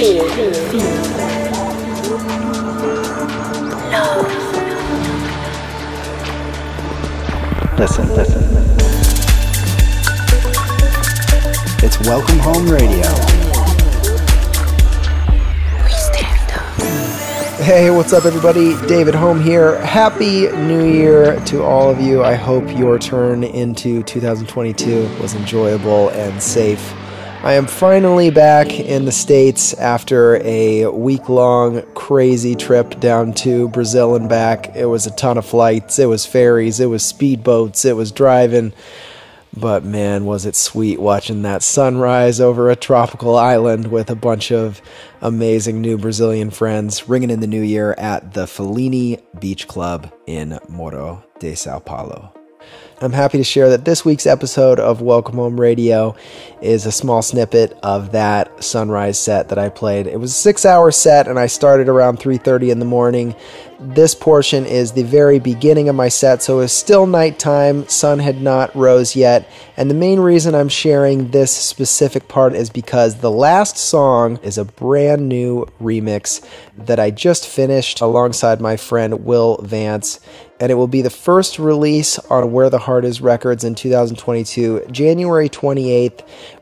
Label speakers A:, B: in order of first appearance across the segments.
A: feel.
B: Listen, listen. It's Welcome Hohme Radio.
C: Hey, what's up, everybody? David Hohme here. Happy New Year to all of you. I hope your turn into 2022 was enjoyable and safe. I am finally back in the States after a week long crazy trip down to Brazil and back. It was a ton of flights, it was ferries, it was speedboats, it was driving. But man, was it sweet watching that sunrise over a tropical island with a bunch of amazing new Brazilian friends ringing in the new year at the Fellini Beach Club in Morro de Sao Paulo. I'm happy to share that this week's episode of Welcome Hohme Radio is a small snippet of that sunrise set that I played. It was a 6-hour set and I started around 3:30 in the morning. This portion is the very beginning of my set, so it's still nighttime, sun had not rose yet, and the main reason I'm sharing this specific part is because the last song is a brand new remix that I just finished alongside my friend Will Vance and it will be the first release on Where the Heart Is Records in 2022, January 28th.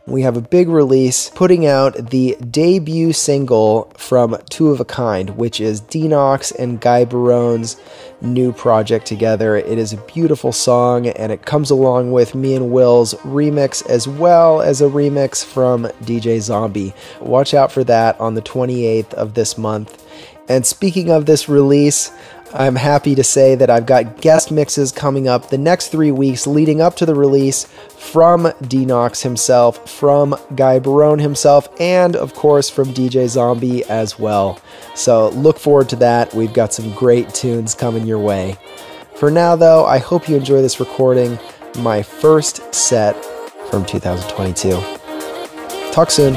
C: We have a big release putting out the debut single from Two of a Kind, which is D-Nox and Gai Barone's new project together. It is a beautiful song and it comes along with me and Will's remix as well as a remix from DJ Zombie. Watch out for that on the 28th of this month. And speaking of this release, I'm happy to say that I've got guest mixes coming up the next three weeks leading up to the release from D-Nox himself, from Gai Barone himself, and of course from DJ Zombie as well. So look forward to that. We've got some great tunes coming your way. For now, though, I hope you enjoy this recording, my first set from 2022. Talk soon.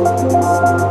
C: Música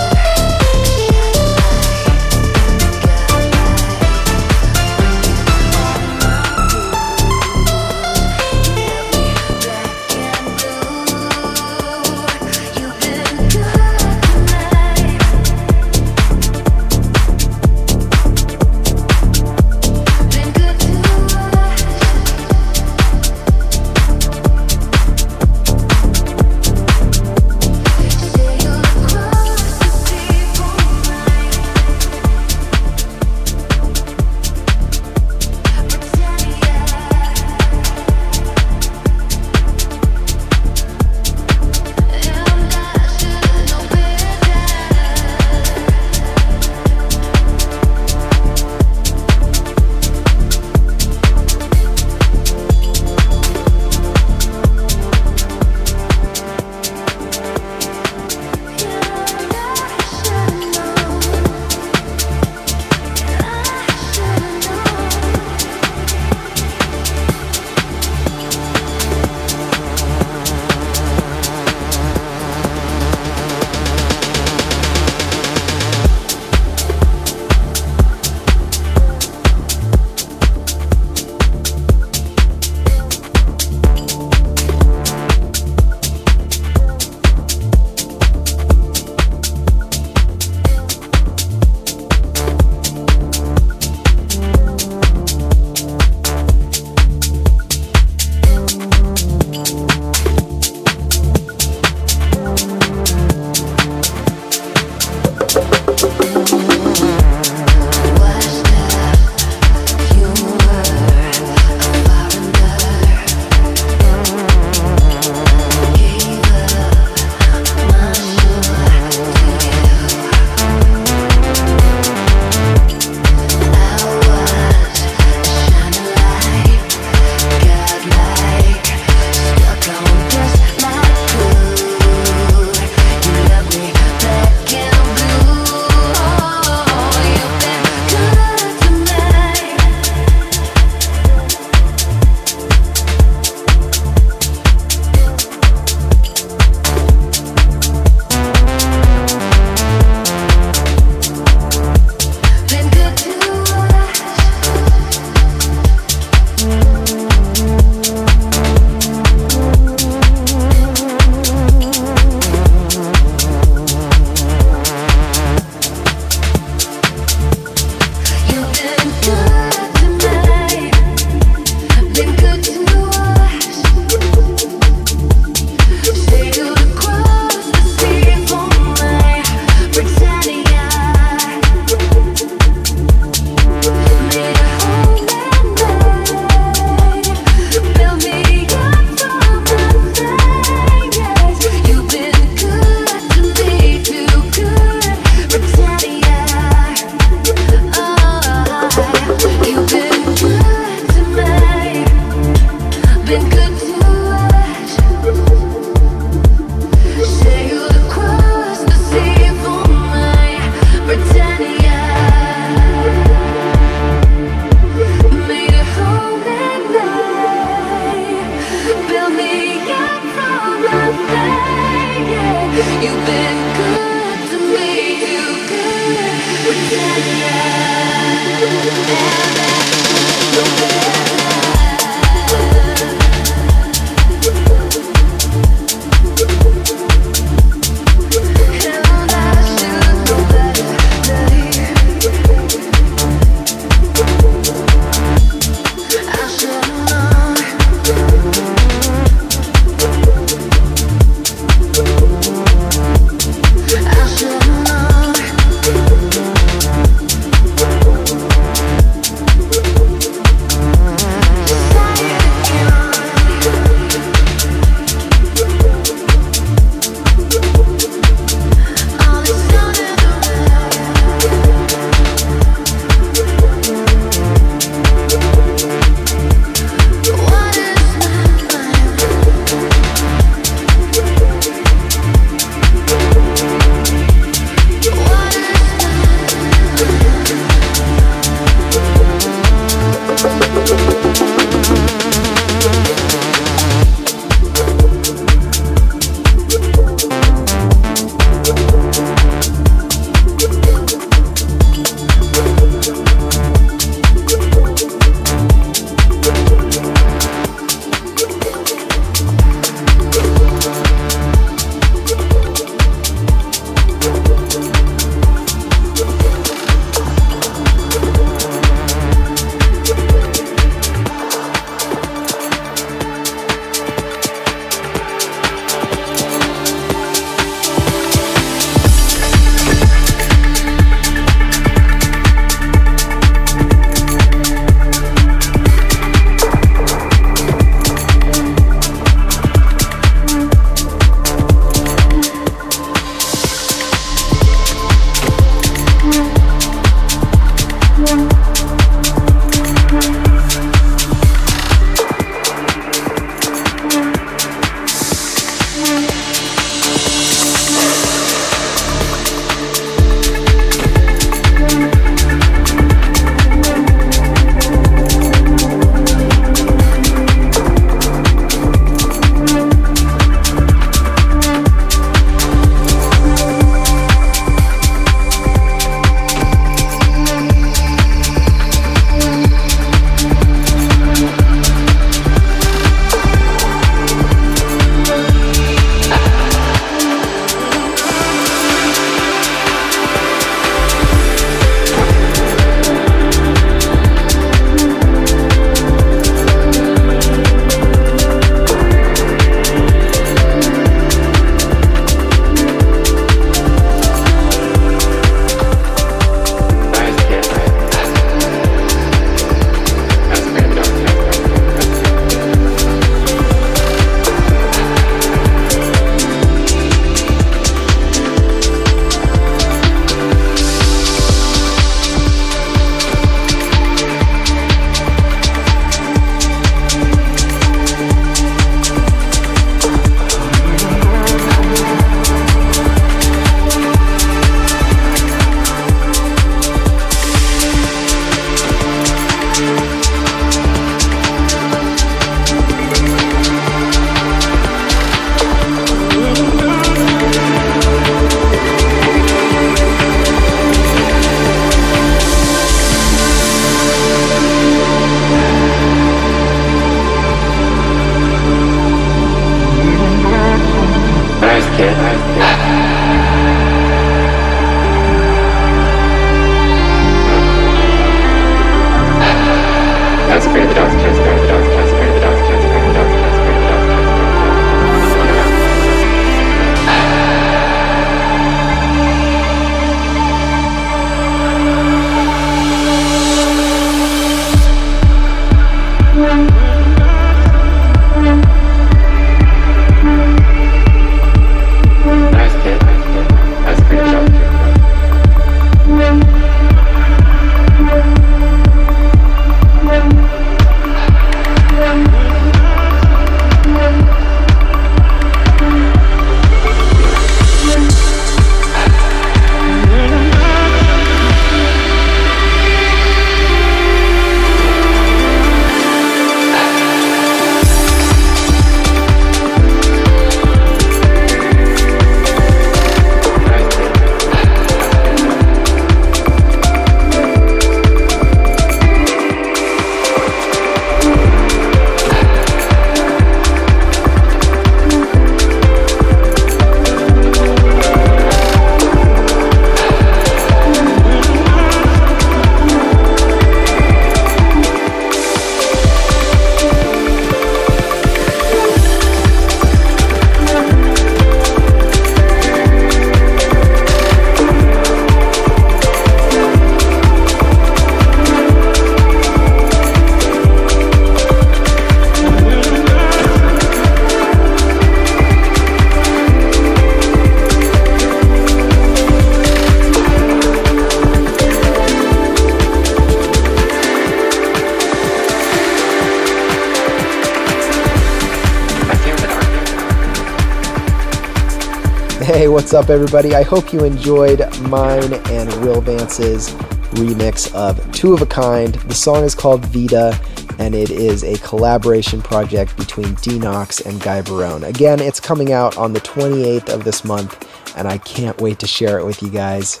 C: up, everybody? I hope you enjoyed mine and Will Vance's remix of Two of a Kind. The song is called Vita, and it is a collaboration project between D-Nox and Gai Barone. Again, it's coming out on the 28th of this month, and I can't wait to share it with you guys.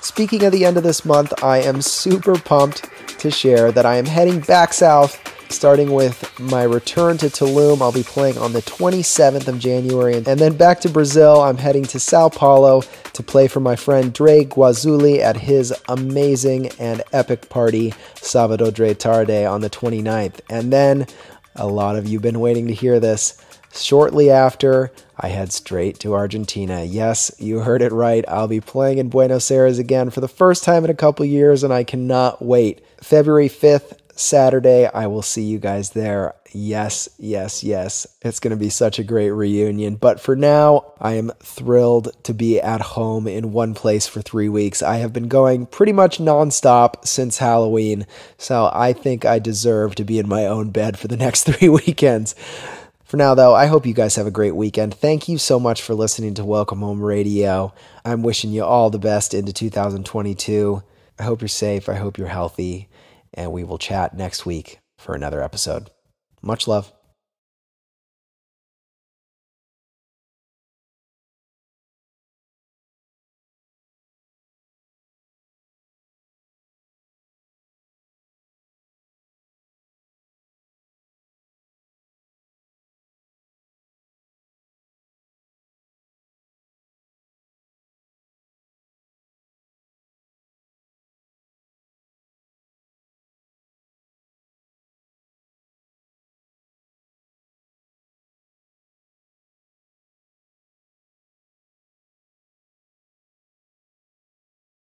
C: Speaking of the end of this month, I am super pumped to share that I am heading back south starting with my return to Tulum. I'll be playing on the 27th of January, and then back to Brazil. I'm heading to Sao Paulo to play for my friend Dre Guazuli at his amazing and epic party, Sábado Dre Tarde, on the 29th. And then, a lot of you have been waiting to hear this. Shortly after, I head straight to Argentina. Yes, you heard it right. I'll be playing in Buenos Aires again for the first time in a couple years, and I cannot wait. February 5th, Saturday. I will see you guys there. Yes, yes, yes. It's going to be such a great reunion. But for now, I am thrilled to be at home in one place for three weeks. I have been going pretty much nonstop since Halloween, so I think I deserve to be in my own bed for the next three weekends. For now, though, I hope you guys have a great weekend. Thank you so much for listening to Welcome Hohme Radio. I'm wishing you all the best into 2022. I hope you're safe. I hope you're healthy and we will chat next week for another episode. Much love.